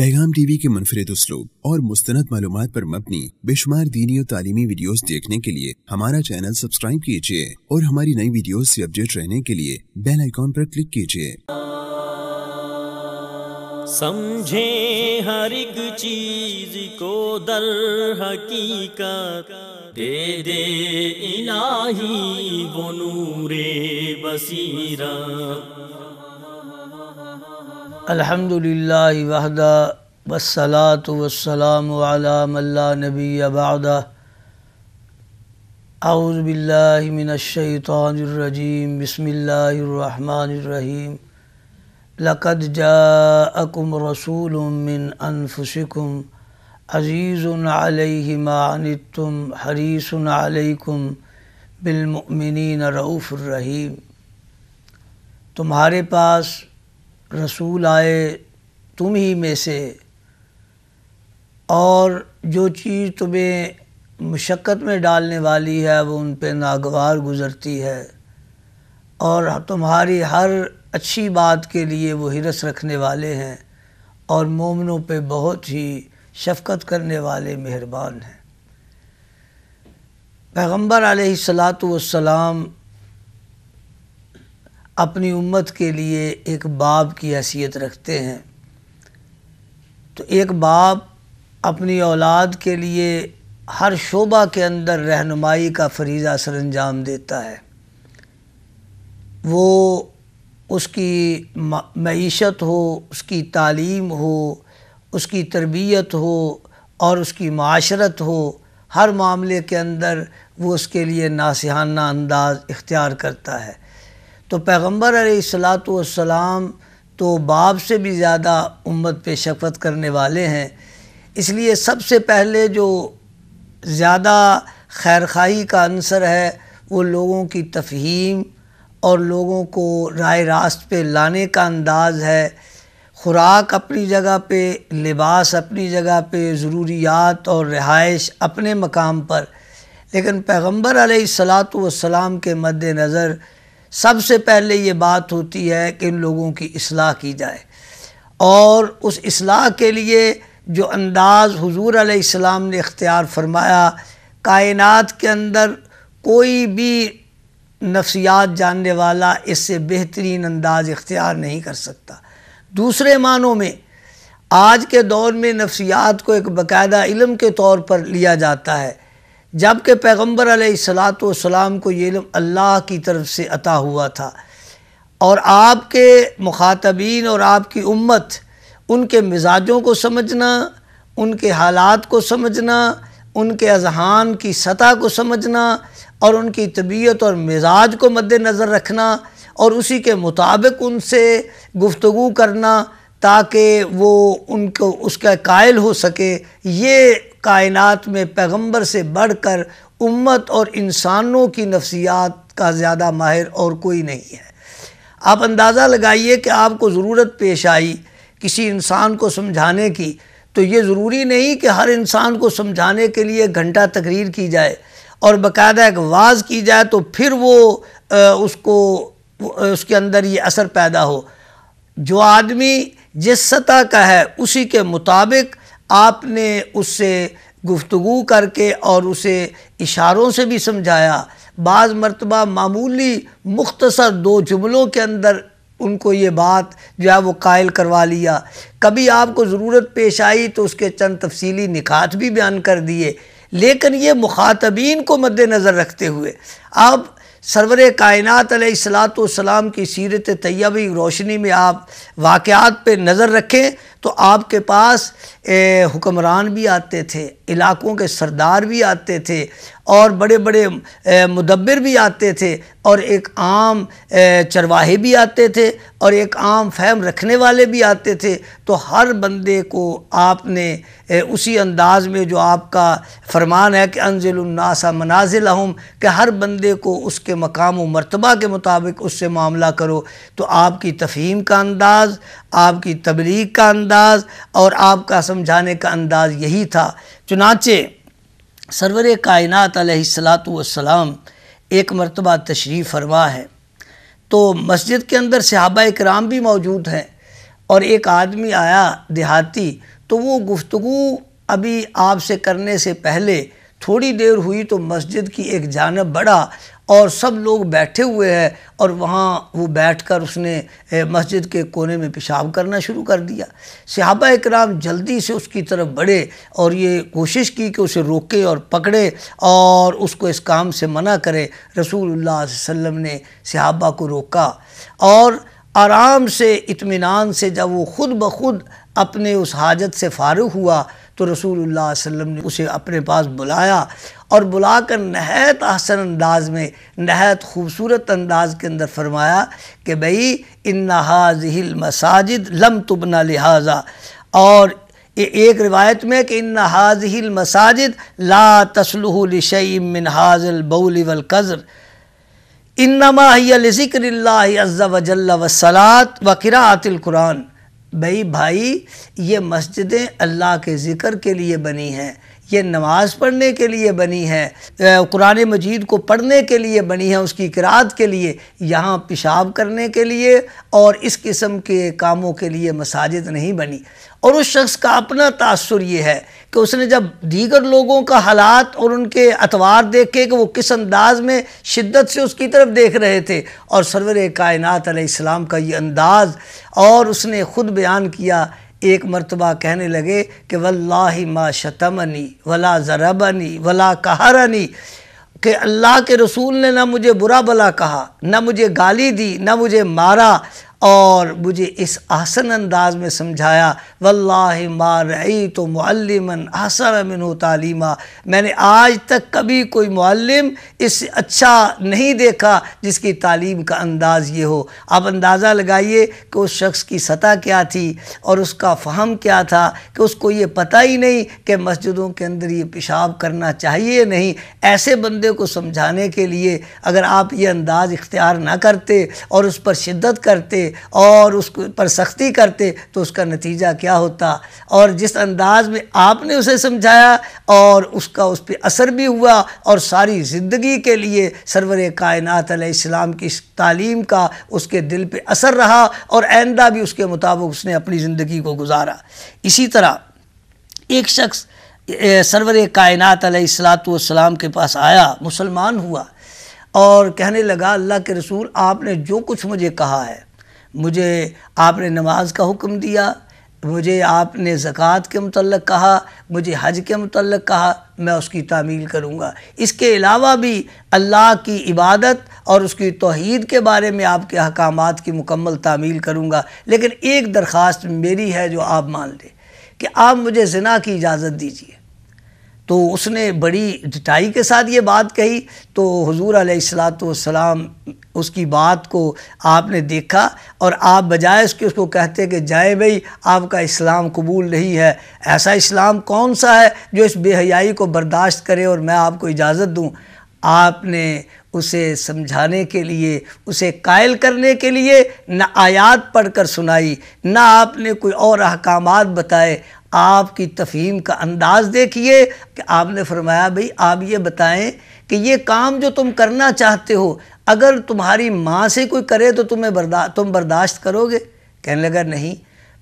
پیغام T V کے منفرد اسلوب اور مستند معلومات پر مبنی بے شمار دینی اور تعلیمی ویڈیوز دیکھنے کے لیے ہمارا چینل سبسکرائب کیجیے اور ہماری نئی ویڈیوز سے اپڈیٹ رہنے کے لیے بیل آئیکن پر کلک کیجیے۔ سمجھے ہر ایک چیز کو در حقیقت۔ دے دے الہی وہ نور بصیرت۔ الحمد للہ وحدہ والصلاة والسلام على من لا نبی بعدہ۔ اعوذ باللہ من الشیطان الرجیم۔ بسم اللہ الرحمن الرحیم۔ لقد جاءکم رسول من انفسکم عزیز علیہ ما عنتم، حریص علیکم بالمؤمنین رعوف الرحیم۔ تمہارے پاس رسول آئے، تم ہی میں سے۔ اور جو چیز تمہیں مشقت میں ڈالنے والی ہے، وہ ان پہ ناگوار گزرتی ہے۔ اور تمہاری ہر اچھی بات کے لیے وہ حرس رکھنے والے ہیں اور مومنوں پہ بہت ہی شفقت کرنے والے مہربان ہیں۔ پیغمبر علیہ السلاۃ والسلام اپنی امت کے لیے ایک باپ کی حیثیت رکھتے ہیں۔ تو ایک باپ اپنی اولاد کے لیے ہر شعبہ کے اندر رہنمائی کا فریضہ سر انجام دیتا ہے۔ وہ اس کی معیشت ہو، اس کی تعلیم ہو، اس کی تربیت ہو اور اس کی معاشرت ہو، ہر معاملے کے اندر وہ اس کے لیے ناسحانہ انداز اختیار کرتا ہے۔ تو پیغمبر علیہ السلاۃ والسلام تو باپ سے بھی زیادہ امت پہ شفقت کرنے والے ہیں۔ اس لیے سب سے پہلے جو زیادہ خیرخواہی کا عنصر ہے وہ لوگوں کی تفہیم اور لوگوں کو رائے راست پہ لانے کا انداز ہے۔ خوراک اپنی جگہ پہ، لباس اپنی جگہ پہ، ضروریات اور رہائش اپنے مقام پر۔ لیکن پیغمبر علیہ السلاۃ والسلام کے مد نظر سب سے پہلے یہ بات ہوتی ہے کہ ان لوگوں کی اصلاح کی جائے۔ اور اس اصلاح کے لیے جو انداز حضور علیہ السلام نے اختیار فرمایا، کائنات کے اندر کوئی بھی نفسیات جاننے والا اس سے بہترین انداز اختیار نہیں کر سکتا۔ دوسرے معنوں میں، آج کے دور میں نفسیات کو ایک باقاعدہ علم کے طور پر لیا جاتا ہے۔ جبکہ پیغمبر علیہ السلاۃ والسلام کو یہ علم اللہ کی طرف سے عطا ہوا تھا اور آپ کے مخاطبین اور آپ کی امت، ان کے مزاجوں کو سمجھنا، ان کے حالات کو سمجھنا، ان کے اذہان کی سطح کو سمجھنا اور ان کی طبیعت اور مزاج کو مد نظر رکھنا اور اسی کے مطابق ان سے گفتگو کرنا تاکہ وہ ان کو، اس کا قائل ہو سکے۔ یہ کائنات میں پیغمبر سے بڑھ کر امت اور انسانوں کی نفسیات کا زیادہ ماہر اور کوئی نہیں ہے۔ آپ اندازہ لگائیے کہ آپ کو ضرورت پیش آئی کسی انسان کو سمجھانے کی، تو یہ ضروری نہیں کہ ہر انسان کو سمجھانے کے لیے گھنٹہ تقریر کی جائے اور باقاعدہ ایک واز کی جائے تو پھر وہ اس کو، اس کے اندر یہ اثر پیدا ہو۔ جو آدمی جس سطح کا ہے، اسی کے مطابق آپ نے اس سے گفتگو کر کے اور اسے اشاروں سے بھی سمجھایا۔ بعض مرتبہ معمولی مختصر دو جملوں کے اندر ان کو یہ بات جو ہے وہ قائل کروا لیا۔ کبھی آپ کو ضرورت پیش آئی تو اس کے چند تفصیلی نکات بھی بیان کر دیے، لیکن یہ مخاطبین کو مد نظر رکھتے ہوئے۔ اب سرور کائنات علیہ السلاۃ والسلام کی سیرت طیبی روشنی میں آپ واقعات پہ نظر رکھیں تو آپ کے پاس حکمران بھی آتے تھے، علاقوں کے سردار بھی آتے تھے، اور بڑے بڑے مدبر بھی آتے تھے، اور ایک عام چرواہے بھی آتے تھے، اور ایک عام فہم رکھنے والے بھی آتے تھے۔ تو ہر بندے کو آپ نے اسی انداز میں جو آپ کا فرمان ہے کہ انزل الناس منازل ہوں کہ ہر بندے کو اس کے مقام و مرتبہ کے مطابق اس سے معاملہ کرو، تو آپ کی تفہیم کا انداز آپ کی تبلیغ کا انداز اور آپ کا سمجھانے کا انداز یہی تھا۔ چنانچہ سرور کائنات علیہ السلاۃ والسلام ایک مرتبہ تشریف فرما ہے۔ تو مسجد کے اندر صحابہ اکرام بھی موجود ہیں اور ایک آدمی آیا دیہاتی تو وہ گفتگو ابھی آپ سے کرنے سے پہلے تھوڑی دیر ہوئی تو مسجد کی ایک جانب بڑھا اور سب لوگ بیٹھے ہوئے ہیں اور وہاں وہ بیٹھ کر اس نے مسجد کے کونے میں پیشاب کرنا شروع کر دیا۔ صحابہ اکرام جلدی سے اس کی طرف بڑھے اور یہ کوشش کی کہ اسے روکے اور پکڑے اور اس کو اس کام سے منع کرے۔ رسول اللہ علیہ وسلم نے صحابہ کو روکا اور آرام سے اطمینان سے جب وہ خود بخود اپنے اس حاجت سے فارغ ہوا تو رسول اللہ علیہ وسلم نے اسے اپنے پاس بلایا اور بلا کر نہایت احسن انداز میں، نہایت خوبصورت انداز کے اندر فرمایا کہ بھئی ان حاضح المساجد لم تبنا لہذا اور ایک روایت میں کہ ان حاضح المساجد لا تسلح لشیء من حاض البول والقذر۔ انما ہی لذکر اللہ عز و جل والصلاة و قراءت القرآن۔ بھئی بھائی یہ مسجدیں اللہ کے ذکر کے لیے بنی ہیں۔ یہ نماز پڑھنے کے لیے بنی ہے قرآن مجید کو پڑھنے کے لیے بنی ہے، اس کی قرآت کے لیے، یہاں پیشاب کرنے کے لیے اور اس قسم کے کاموں کے لیے مساجد نہیں بنی۔ اور اس شخص کا اپنا تاثر یہ ہے کہ اس نے جب دیگر لوگوں کا حالات اور ان کے اتوار دیکھے کہ وہ کس انداز میں شدت سے اس کی طرف دیکھ رہے تھے اور سرور کائنات علیہ السلام کا یہ انداز اور اس نے خود بیان کیا ایک مرتبہ کہنے لگے کہ واللہ ما شتمنی، ولا ضربنی، ولا کہرنی کہ اللہ کے رسول نے نہ مجھے برا بلا کہا، نہ مجھے گالی دی، نہ مجھے مارا۔ اور مجھے اس احسن انداز میں سمجھایا، واللہ ما رعیت معلمن احسن منہ تعلیمہ. میں نے آج تک کبھی کوئی معلم اس سے اچھا نہیں دیکھا جس کی تعلیم کا انداز یہ ہو۔ آپ اندازہ لگائیے کہ اس شخص کی سطح کیا تھی اور اس کا فہم کیا تھا کہ اس کو یہ پتہ ہی نہیں کہ مسجدوں کے اندر یہ پیشاب کرنا چاہیے نہیں۔ ایسے بندے کو سمجھانے کے لیے اگر آپ یہ انداز اختیار نہ کرتے اور اس پر شدت کرتے اور اس پر سختی کرتے تو اس کا نتیجہ کیا ہوتا؟ اور جس انداز میں آپ نے اسے سمجھایا اور اس کا اس پہ اثر بھی ہوا اور ساری زندگی کے لیے سرور کائنات علیہ السلام کی تعلیم کا اس کے دل پہ اثر رہا اور آئندہ بھی اس کے مطابق اس نے اپنی زندگی کو گزارا۔ اسی طرح ایک شخص سرور کائنات علیہ السلاۃ والسلام کے پاس آیا، مسلمان ہوا اور کہنے لگا، اللہ کے رسول، آپ نے جو کچھ مجھے کہا ہے مجھے آپ نے نماز کا حکم دیا، مجھے آپ نے زکوٰۃ کے متعلق کہا، مجھے حج کے متعلق کہا، میں اس کی تعمیل کروں گا۔ اس کے علاوہ بھی اللہ کی عبادت اور اس کی توحید کے بارے میں آپ کے احکامات کی مکمل تعمیل کروں گا۔ لیکن ایک درخواست میری ہے جو آپ مان لیں کہ آپ مجھے زنا کی اجازت دیجیے تو اس نے بڑی ڈٹائی کے ساتھ یہ بات کہی تو حضور علیہ السلاۃ والسلام اس کی بات کو آپ نے دیکھا اور آپ بجائے اس کے اس کو کہتے کہ جائے بھائی، آپ کا اسلام قبول نہیں ہے۔ ایسا اسلام کون سا ہے جو اس بے حیائی کو برداشت کرے اور میں آپ کو اجازت دوں؟ آپ نے اسے سمجھانے کے لیے، اسے قائل کرنے کے لیے نہ آیات پڑھ کر سنائی، نہ آپ نے کوئی اور احکامات بتائے۔ آپ کی تفہیم کا انداز دیکھیے کہ آپ نے فرمایا بھئی آپ یہ بتائیں کہ یہ کام جو تم کرنا چاہتے ہو، اگر تمہاری ماں سے کوئی کرے تو تمہیں برداشت تم برداشت کرو گے؟ کہنے لگا نہیں۔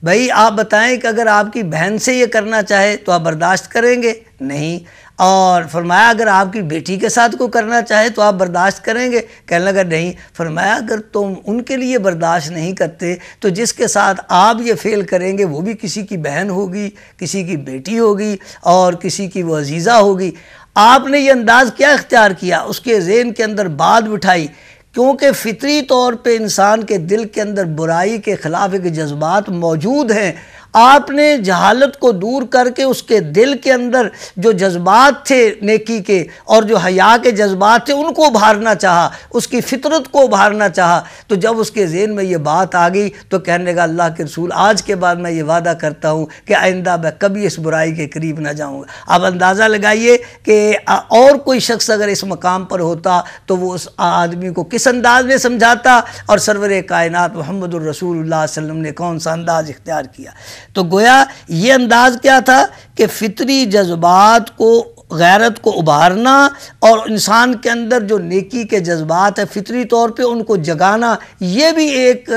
بھائی آپ بتائیں کہ اگر آپ کی بہن سے یہ کرنا چاہے تو آپ برداشت کریں گے؟ نہیں۔ اور فرمایا اگر آپ کی بیٹی کے ساتھ کو کرنا چاہے تو آپ برداشت کریں گے۔ کہنے لگا، نہیں، فرمایا اگر تم ان کے لیے برداشت نہیں کرتے تو جس کے ساتھ آپ یہ فیل کریں گے وہ بھی کسی کی بہن ہوگی، کسی کی بیٹی ہوگی اور کسی کی وہ عزیزہ ہوگی۔ آپ نے یہ انداز کیا اختیار کیا؟ اس کے ذہن کے اندر بات بٹھائی۔ کیونکہ فطری طور پہ انسان کے دل کے اندر برائی کے خلاف ایک جذبات موجود ہیں۔ آپ نے جہالت کو دور کر کے اس کے دل کے اندر جو جذبات تھے نیکی کے اور جو حیا کے جذبات تھے، ان کو ابھارنا چاہا، اس کی فطرت کو ابھارنا چاہا۔ تو جب اس کے ذہن میں یہ بات آ گئی تو کہنے لگا، اللہ کے رسول، آج کے بعد میں یہ وعدہ کرتا ہوں کہ آئندہ میں کبھی اس برائی کے قریب نہ جاؤں۔ گا آپ اندازہ لگائیے کہ اور کوئی شخص اگر اس مقام پر ہوتا تو وہ اس آدمی کو کس انداز میں سمجھاتا؟ اور سرور کائنات محمد الرسول اللہ علیہ وسلم نے کون سا انداز اختیار کیا؟ تو گویا یہ انداز کیا تھا کہ فطری جذبات کو، غیرت کو ابھارنا اور انسان کے اندر جو نیکی کے جذبات ہے فطری طور پہ ان کو جگانا، یہ بھی ایک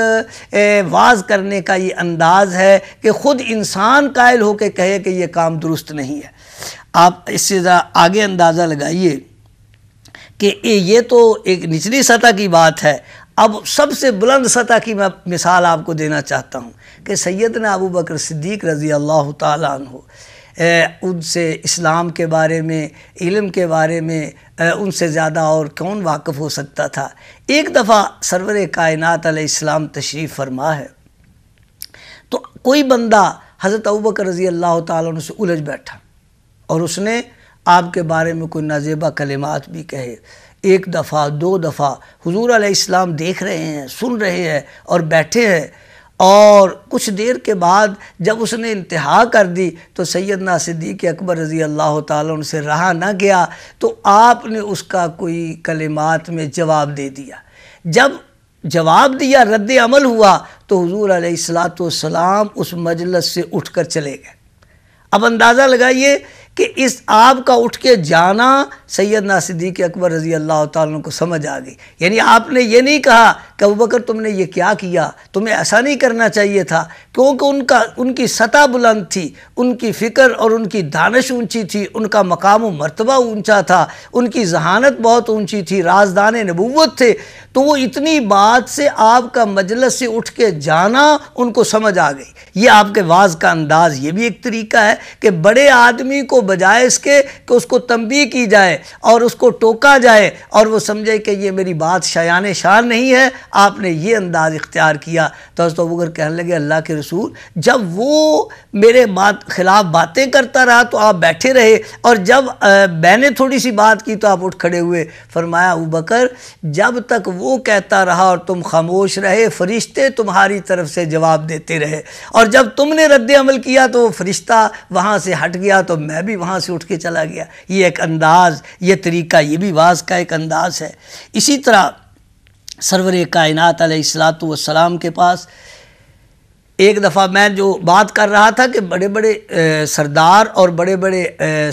واز کرنے کا یہ انداز ہے کہ خود انسان قائل ہو کے کہے کہ یہ کام درست نہیں ہے۔ آپ اس سے آگے اندازہ لگائیے کہ یہ تو ایک نچلی سطح کی بات ہے۔ اب سب سے بلند سطح کی میں مثال آپ کو دینا چاہتا ہوں۔ کہ سیدنا ابو بکر صدیق رضی اللہ تعالیٰ عنہ ان سے اسلام کے بارے میں، علم کے بارے میں ان سے زیادہ اور کون واقف ہو سکتا تھا؟ ایک دفعہ سرور کائنات علیہ السلام تشریف فرما ہے۔ تو کوئی بندہ حضرت ابوبکر رضی اللہ تعالیٰ عنہ سے الجھ بیٹھا اور اس نے آپ کے بارے میں کوئی نازیبہ کلمات بھی کہے۔ ایک دفعہ، دو دفعہ حضور علیہ السلام دیکھ رہے ہیں، سن رہے ہیں اور بیٹھے ہیں۔ اور کچھ دیر کے بعد جب اس نے انتہا کر دی تو سیدنا صدیق اکبر رضی اللہ تعالیٰ ان سے رہا نہ گیا تو آپ نے اس کا کوئی کلمات میں جواب دے دیا۔ جب جواب دیا، رد عمل ہوا تو حضور علیہ السلام اس مجلس سے اٹھ کر چلے گئے۔ اب اندازہ لگائیے کہ اس آپ کا اٹھ کے جانا سیدنا صدیق اکبر رضی اللہ تعالیٰ کو سمجھ آ گئی۔ یعنی آپ نے یہ نہیں کہا کہ ابوبکر تم نے یہ کیا کیا، تمہیں ایسا نہیں کرنا چاہیے تھا، کیونکہ ان کا، ان کی سطح بلند تھی، ان کی فکر اور ان کی دانش اونچی تھی، ان کا مقام و مرتبہ اونچا تھا، ان کی ذہانت بہت اونچی تھی، رازدان نبوت تھے۔ تو وہ اتنی بات سے آپ کا مجلس سے اٹھ کے جانا ان کو سمجھ آ گئی۔ یہ آپ کے واز کا انداز، یہ بھی ایک طریقہ ہے کہ بڑے آدمی کو بجائے اس کے کہ اس کو تنبیہ کی جائے اور اس کو ٹوکا جائے اور وہ سمجھے کہ یہ میری بات شایان شان نہیں ہے، آپ نے یہ انداز اختیار کیا۔ تو حضرت اگر کہنے لگے، اللہ کے رسول، جب وہ میرے خلاف باتیں کرتا رہا تو آپ بیٹھے رہے اور جب میں نے تھوڑی سی بات کی تو آپ اٹھ کھڑے ہوئے۔ فرمایا، ابو بکر، جب تک وہ کہتا رہا اور تم خاموش رہے، فرشتے تمہاری طرف سے جواب دیتے رہے۔ اور جب تم نے رد عمل کیا تو وہ فرشتہ وہاں سے ہٹ گیا تو میں بھی وہاں سے اٹھ کے چلا گیا۔ یہ ایک انداز، یہ طریقہ، یہ بھی واز کا ایک انداز ہے۔ اسی طرح سرور کائنات علیہ السلاۃ والسلام کے پاس ایک دفعہ میں جو بات کر رہا تھا کہ بڑے بڑے سردار اور بڑے بڑے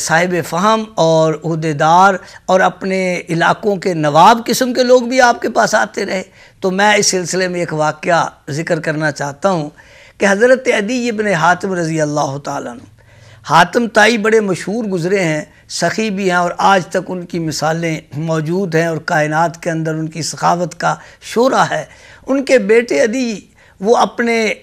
صاحب فہم اور عہدیدار اور اپنے علاقوں کے نواب قسم کے لوگ بھی آپ کے پاس آتے رہے۔ تو میں اس سلسلے میں ایک واقعہ ذکر کرنا چاہتا ہوں کہ حضرت عدی ابن حاتم رضی اللہ تعالیٰ عنہ حاتم تائی بڑے مشہور گزرے ہیں، سخی بھی ہیں اور آج تک ان کی مثالیں موجود ہیں اور کائنات کے اندر ان کی سخاوت کا شعرہ ہے۔ ان کے بیٹے ادی وہ اپنے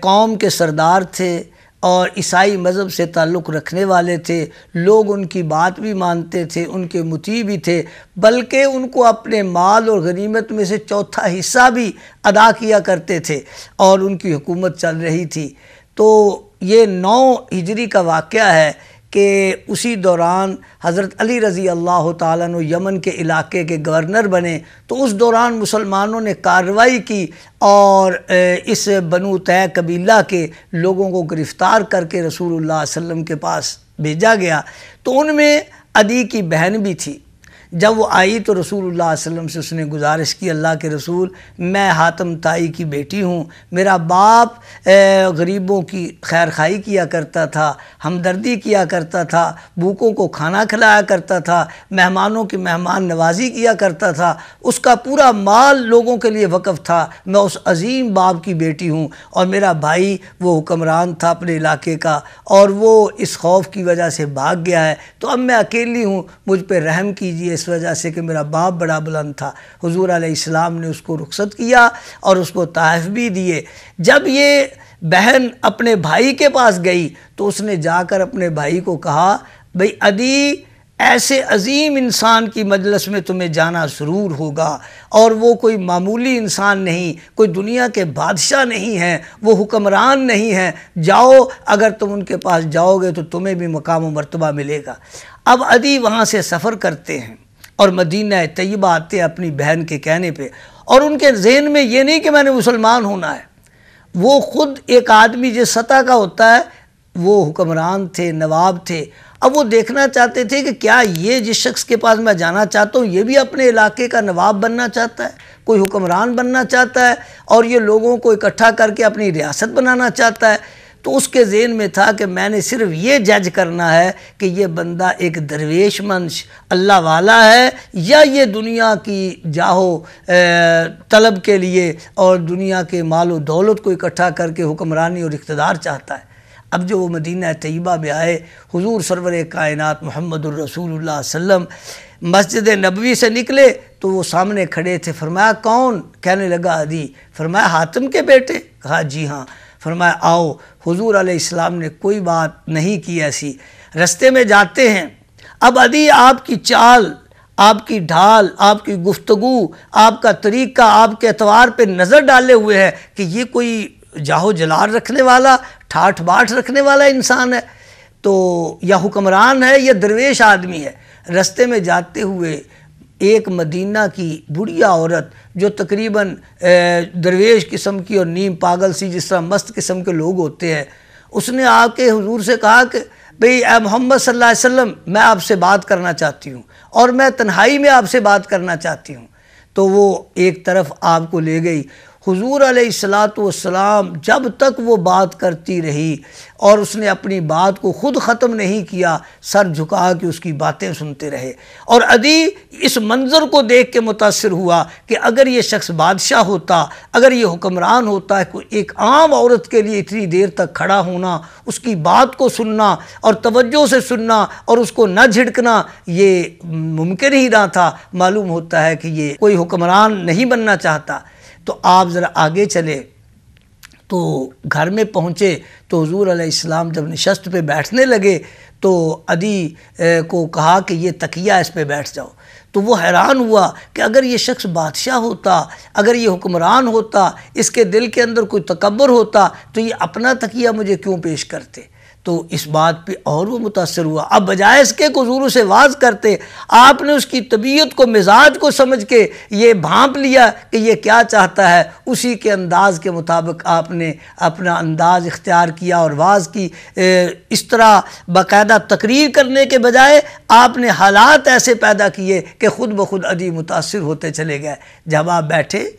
قوم کے سردار تھے اور عیسائی مذہب سے تعلق رکھنے والے تھے۔ لوگ ان کی بات بھی مانتے تھے، ان کے متی بھی تھے، بلکہ ان کو اپنے مال اور غنیمت میں سے چوتھا حصہ بھی ادا کیا کرتے تھے اور ان کی حکومت چل رہی تھی۔ تو یہ نو ہجری کا واقعہ ہے کہ اسی دوران حضرت علی رضی اللہ تعالیٰ نے یمن کے علاقے کے گورنر بنے تو اس دوران مسلمانوں نے کارروائی کی اور اس بنو طے قبیلہ کے لوگوں کو گرفتار کر کے رسول اللہ علیہ وسلم کے پاس بھیجا گیا تو ان میں عدی کی بہن بھی تھی۔ جب وہ آئی تو رسول اللہ علیہ وسلم سے اس نے گزارش کی، اللہ کے رسول، میں حاتم تائی کی بیٹی ہوں، میرا باپ غریبوں کی خیر خائی کیا کرتا تھا، ہمدردی کیا کرتا تھا، بھوکوں کو کھانا کھلایا کرتا تھا، مہمانوں کی مہمان نوازی کیا کرتا تھا، اس کا پورا مال لوگوں کے لیے وقف تھا، میں اس عظیم باپ کی بیٹی ہوں اور میرا بھائی وہ حکمران تھا اپنے علاقے کا اور وہ اس خوف کی وجہ سے بھاگ گیا ہے۔ تو اب میں اکیلی ہوں، مجھ پہ رحم کیجیے اس وجہ سے کہ میرا باپ بڑا بلند تھا۔ حضور علیہ السلام نے اس کو رخصت کیا اور اس کو تحف بھی دیے۔ جب یہ بہن اپنے بھائی کے پاس گئی تو اس نے جا کر اپنے بھائی کو کہا، بھئی ادی ایسے عظیم انسان کی مجلس میں تمہیں جانا ضرور ہوگا۔ اور وہ کوئی معمولی انسان نہیں، کوئی دنیا کے بادشاہ نہیں ہیں، وہ حکمران نہیں ہیں۔ جاؤ، اگر تم ان کے پاس جاؤ گے تو تمہیں بھی مقام و مرتبہ ملے گا۔ اب ادی وہاں سے سفر کرتے ہیں۔ اور مدینہ طیبہ آتے ہیں اپنی بہن کے کہنے پہ۔ اور ان کے ذہن میں یہ نہیں کہ میں نے مسلمان ہونا ہے۔ وہ خود ایک آدمی جس سطح کا ہوتا ہے، وہ حکمران تھے، نواب تھے۔ اب وہ دیکھنا چاہتے تھے کہ کیا یہ جس شخص کے پاس میں جانا چاہتا ہوں، یہ بھی اپنے علاقے کا نواب بننا چاہتا ہے، کوئی حکمران بننا چاہتا ہے، اور یہ لوگوں کو اکٹھا کر کے اپنی ریاست بنانا چاہتا ہے۔ تو اس کے ذہن میں تھا کہ میں نے صرف یہ جج کرنا ہے کہ یہ بندہ ایک درویش منش اللہ والا ہے یا یہ دنیا کی جاہو طلب کے لیے اور دنیا کے مال و دولت کو اکٹھا کر کے حکمرانی اور اقتدار چاہتا ہے۔ اب جو وہ مدینہ طیبہ میں آئے، حضور سرور کائنات محمد الرسول اللہ علیہ وسلم مسجد نبوی سے نکلے تو وہ سامنے کھڑے تھے، فرمایا، کون؟ کہنے لگا، عدی. فرمایا، حاتم کے بیٹے؟ کہا جی ہاں. فرمایا، آؤ، حضور علیہ السلام نے کوئی بات نہیں کی ایسی۔ رستے میں جاتے ہیں۔ اب عدی آپ کی چال، آپ کی ڈھال، آپ کی گفتگو، آپ کا طریقہ، آپ کے اعتبار پہ نظر ڈالے ہوئے ہے کہ یہ کوئی جاہو جلال رکھنے والا ٹھاٹ باٹ رکھنے والا انسان ہے، تو یا حکمران ہے یا درویش آدمی ہے۔ رستے میں جاتے ہوئے ایک مدینہ کی بڑھیا عورت جو تقریباً درویش قسم کی اور نیم پاگل سی جس طرح مست قسم کے لوگ ہوتے ہیں، اس نے آ کے حضور سے کہا کہ، بھئی، اے محمد صلی اللہ علیہ وسلم، میں آپ سے بات کرنا چاہتی ہوں اور میں تنہائی میں آپ سے بات کرنا چاہتی ہوں۔ تو وہ ایک طرف آپ کو لے گئی۔ حضور علیہ السلاۃ والسلام جب تک وہ بات کرتی رہی اور اس نے اپنی بات کو خود ختم نہیں کیا، سر جھکا کے اس کی باتیں سنتے رہے۔ اور ادی اس منظر کو دیکھ کے متاثر ہوا کہ اگر یہ شخص بادشاہ ہوتا، اگر یہ حکمران ہوتا ہے کوئی ایک عام عورت کے لیے اتنی دیر تک کھڑا ہونا، اس کی بات کو سننا اور توجہ سے سننا اور اس کو نہ جھڑکنا، یہ ممکن ہی نہ تھا۔ معلوم ہوتا ہے کہ یہ کوئی حکمران نہیں بننا چاہتا۔ تو آپ ذرا آگے چلے۔ تو گھر میں پہنچے تو حضور علیہ السلام جب نشست پہ بیٹھنے لگے تو عدی کو کہا کہ یہ تقیہ اس پہ بیٹھ جاؤ۔ تو وہ حیران ہوا کہ اگر یہ شخص بادشاہ ہوتا، اگر یہ حکمران ہوتا، اس کے دل کے اندر کوئی تکبر ہوتا، تو یہ اپنا تقیہ مجھے کیوں پیش کرتے؟ تو اس بات پہ اور وہ متاثر ہوا۔ اب بجائے اس کے حضور سے واز کرتے، آپ نے اس کی طبیعت کو، مزاج کو سمجھ کے یہ بھانپ لیا کہ یہ کیا چاہتا ہے۔ اسی کے انداز کے مطابق آپ نے اپنا انداز اختیار کیا اور واز کی۔ اس طرح باقاعدہ تقریر کرنے کے بجائے آپ نے حالات ایسے پیدا کیے کہ خود بخود ادی متاثر ہوتے چلے گئے۔ جب آپ بیٹھے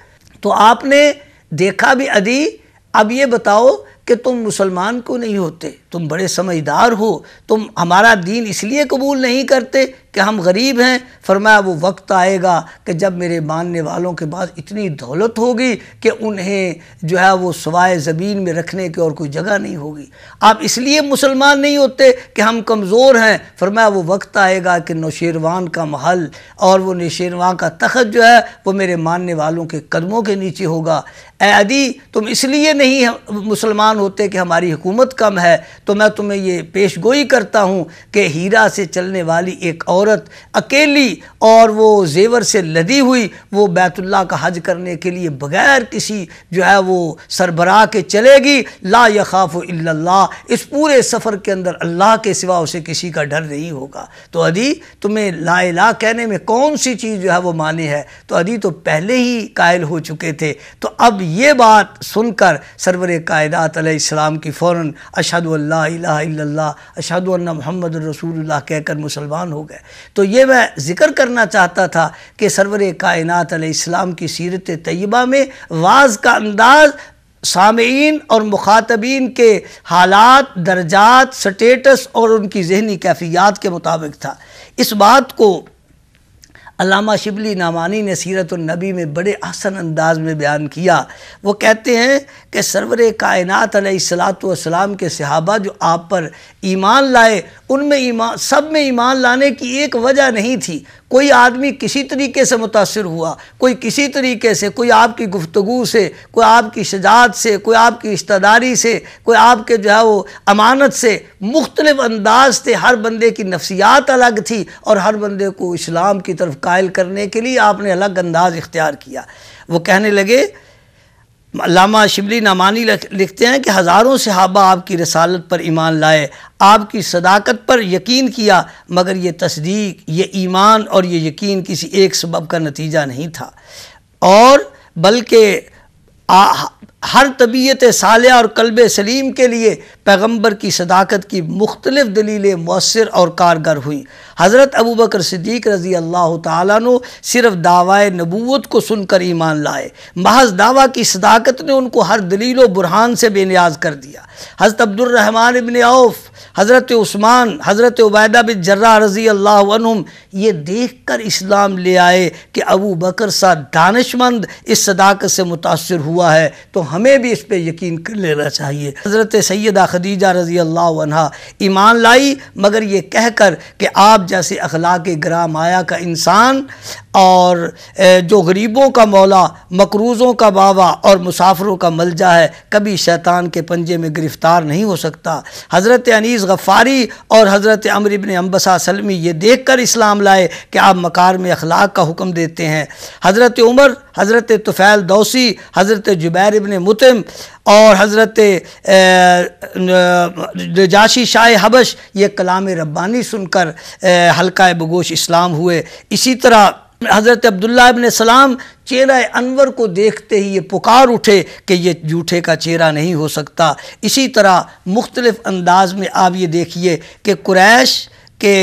تو آپ نے دیکھا بھی ادی، اب یہ بتاؤ کہ تم مسلمان کو نہیں ہوتے؟ تم بڑے سمجھدار ہو، تم ہمارا دین اس لیے قبول نہیں کرتے کہ ہم غریب ہیں۔ فرمایا وہ وقت آئے گا کہ جب میرے ماننے والوں کے پاس اتنی دولت ہوگی کہ انہیں جو ہے وہ سوائے زمین میں رکھنے کے اور کوئی جگہ نہیں ہوگی۔ آپ اس لیے مسلمان نہیں ہوتے کہ ہم کمزور ہیں۔ فرمایا وہ وقت آئے گا کہ نوشیروان کا محل اور وہ نوشیروان کا تخت جو ہے وہ میرے ماننے والوں کے قدموں کے نیچے ہوگا۔ اے عدی، تم اس لیے نہیں مسلمان ہوتے کہ ہماری حکومت کم ہے۔ تو میں تمہیں یہ پیش گوئی کرتا ہوں کہ ہیرا سے چلنے والی ایک اور عورت اکیلی اور وہ زیور سے لدی ہوئی وہ بیت اللہ کا حج کرنے کے لیے بغیر کسی جو ہے وہ سربراہ کے چلے گی، لا یخاف الا اللہ، اس پورے سفر کے اندر اللہ کے سوا اسے کسی کا ڈر نہیں ہوگا۔ تو ادی تمہیں لا الہ کہنے میں کون سی چیز جو ہے وہ مانے ہے؟ تو ادی تو پہلے ہی قائل ہو چکے تھے۔ تو اب یہ بات سن کر سرور قائدات علیہ السلام کی فوراً اشہد اللہ الہ الا اللہ، اشہد اللہ محمد الرسول اللہ کہہ کر مسلمان ہو گئے۔ تو یہ میں ذکر کرنا چاہتا تھا کہ سرور کائنات علیہ السلام کی سیرت طیبہ میں واز کا انداز سامعین اور مخاطبین کے حالات، درجات، سٹیٹس اور ان کی ذہنی کیفیات کے مطابق تھا۔ اس بات کو علامہ شبلی نامانی نے سیرت النبی میں بڑے احسن انداز میں بیان کیا۔ وہ کہتے ہیں کہ سرور کائنات علیہ السلاۃ والسلام کے صحابہ جو آپ پر ایمان لائے، ان میں ایمان، سب میں ایمان لانے کی ایک وجہ نہیں تھی۔ کوئی آدمی کسی طریقے سے متاثر ہوا، کوئی کسی طریقے سے، کوئی آپ کی گفتگو سے، کوئی آپ کی شجاعت سے، کوئی آپ کی رشتہ داری سے، کوئی آپ کے جو ہے وہ امانت سے۔ مختلف انداز تھے ہر بندے کی نفسیات الگ تھی اور ہر بندے کو اسلام کی طرف قائل کرنے کے لیے آپ نے الگ انداز اختیار کیا۔ وہ کہنے لگے، علامہ شبلی نعمانی لکھتے ہیں کہ ہزاروں صحابہ آپ کی رسالت پر ایمان لائے، آپ کی صداقت پر یقین کیا، مگر یہ تصدیق، یہ ایمان اور یہ یقین کسی ایک سبب کا نتیجہ نہیں تھا۔ اور بلکہ ہر طبیعت صالح اور قلب سلیم کے لیے پیغمبر کی صداقت کی مختلف دلیلیں مؤثر اور کارگر ہوئیں۔ حضرت ابو بکر صدیق رضی اللہ تعالیٰ نے صرف دعوی نبوت کو سن کر ایمان لائے۔ محض دعویٰ کی صداقت نے ان کو ہر دلیل و برہان سے بے نیاز کر دیا۔ حضرت عبد الرحمن ابن عوف، حضرت عثمان، حضرت عبیدہ بن جرہ رضی اللہ عنہم یہ دیکھ کر اسلام لے آئے کہ ابو بکر سا دانش مند اس صداقت سے متاثر ہوا ہے۔ تو ہمیں بھی اس پہ یقین کر لینا چاہیے۔ حضرت سیدہ خدیجہ رضی اللہ عنہ ایمان لائی، مگر یہ کہہ کر کہ آپ جیسے اخلاق گرام آیا کا انسان اور جو غریبوں کا مولا، مقروضوں کا بابا اور مسافروں کا ملجا ہے، کبھی شیطان کے پنجے میں گرفتار نہیں ہو سکتا۔ حضرت انیس غفاری اور حضرت عمر ابن امبسا سلمی یہ دیکھ کر اسلام لائے کہ آپ مکار میں اخلاق کا حکم دیتے ہیں۔ حضرت عمر، حضرت طفیل دوسی، حضرت جبیر ابن متم اور حضرت جاشی شاہ حبش، یہ کلام ربانی سن کر حلقہ بگوش اسلام ہوئے۔ اسی طرح حضرت عبداللہ ابن السلام چہرہ انور کو دیکھتے ہی یہ پکار اٹھے کہ یہ جھوٹے کا چہرہ نہیں ہو سکتا۔ اسی طرح مختلف انداز میں آپ یہ دیکھیے کہ قریش کہ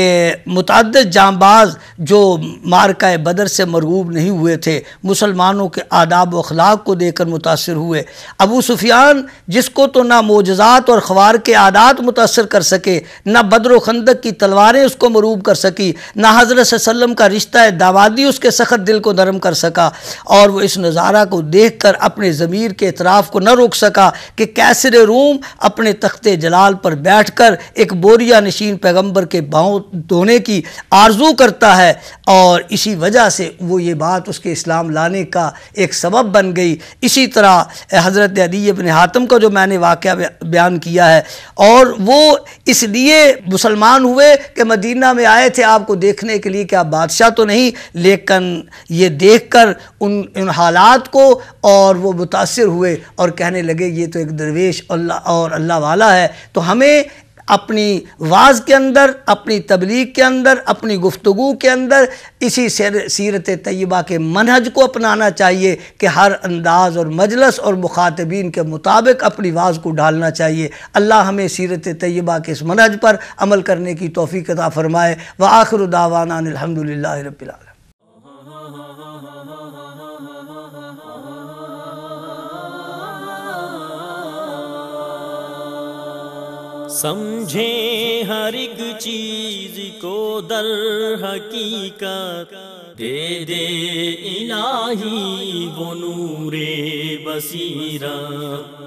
متعدد جام باز جو مارکہ بدر سے مرغوب نہیں ہوئے تھے، مسلمانوں کے آداب و اخلاق کو دے کر متاثر ہوئے۔ ابو سفیان، جس کو تو نہ معجزات اور خوار کے عادات متاثر کر سکے، نہ بدر و خندق کی تلواریں اس کو مروب کر سکی، نہ حضرت صلی اللہ علیہ وسلم کا رشتہ دعوادی اس کے سخت دل کو نرم کر سکا، اور وہ اس نظارہ کو دیکھ کر اپنے ضمیر کے اطراف کو نہ روک سکا کہ کیسر روم اپنے تخت جلال پر بیٹھ کر ایک بوریا نشین پیغمبر کے باؤں دھونے کی آرزو کرتا ہے اور اسی وجہ سے وہ یہ بات اس کے اسلام لانے کا ایک سبب بن گئی۔ اسی طرح حضرت عدی ابن حاتم کا جو میں نے واقعہ بیان کیا ہے، اور وہ اس لیے مسلمان ہوئے کہ مدینہ میں آئے تھے آپ کو دیکھنے کے لیے کہ آپ بادشاہ تو نہیں، لیکن یہ دیکھ کر ان ان حالات کو اور وہ متاثر ہوئے اور کہنے لگے، یہ تو ایک درویش اللہ، اور اللہ والا ہے۔ تو ہمیں اپنی واز کے اندر، اپنی تبلیغ کے اندر، اپنی گفتگو کے اندر اسی سیرت طیبہ کے منہج کو اپنانا چاہیے کہ ہر انداز اور مجلس اور مخاطبین کے مطابق اپنی واز کو ڈالنا چاہیے۔ اللہ ہمیں سیرت طیبہ کے اس منہج پر عمل کرنے کی توفیق عطا فرمائے۔ وآخر دعوانا الحمد للہ رب العالمين سمجھیں ہر ایک چیز کو در حقیقت دے دے الہی وہ نور بصیرت